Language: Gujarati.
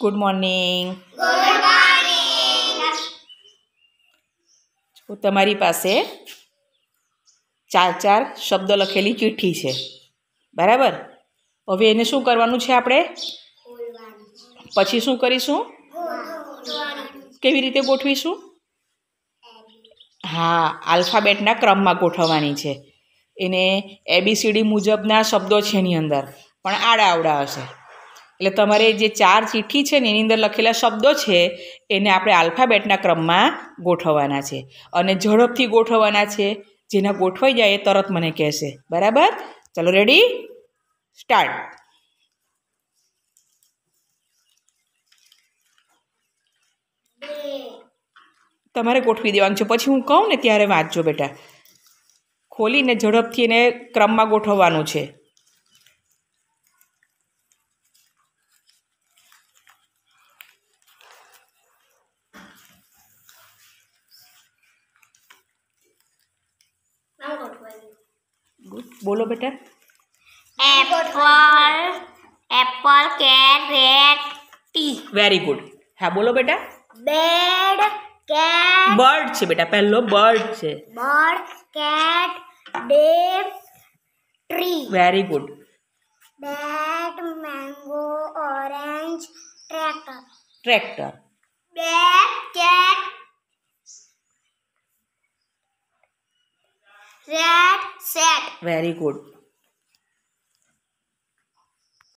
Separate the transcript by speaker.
Speaker 1: ગુડ મોર્નિંગ તમારી પાસે ચાર ચાર શબ્દ લખેલી ચિઠ્ઠી છે. બરાબર? હવે એને શું કરવાનું છે આપણે? પછી શું કરીશું? કેવી રીતે ગોઠવીશું? હા આલ્ફાબેટના ક્રમમાં ગોઠવવાની છે. એને એબીસીડી મુજબના શબ્દો છે એની અંદર. પણ આડા આવડા હશે. એટલે તમારે જે ચાર ચિઠ્ઠી છે ને, એની અંદર લખેલા શબ્દો છે, એને આપણે આલ્ફાબેટના ક્રમમાં ગોઠવવાના છે. અને ઝડપથી ગોઠવવાના છે. જેના ગોઠવાઈ જાય એ તરત મને કહેશે. બરાબર? ચલો રેડી સ્ટાર્ટ તમારે ગોઠવી દેવાનું છે. પછી હું કહું ને ત્યારે વાંચજો બેટા. ખોલીને ઝડપથી એને ક્રમમાં ગોઠવવાનું છે. ગુડ બોલો બેટા.
Speaker 2: Apple apple carrot tea.
Speaker 1: Very good હા બોલો બેટા.
Speaker 2: Bed cat.
Speaker 1: બર્ડ છે બેટા પહેલો બર્ડ છે.
Speaker 2: Bird cat dove tree.
Speaker 1: Very good
Speaker 2: bat mango orange tractor.
Speaker 1: Tractor
Speaker 2: bat cat red set
Speaker 1: very good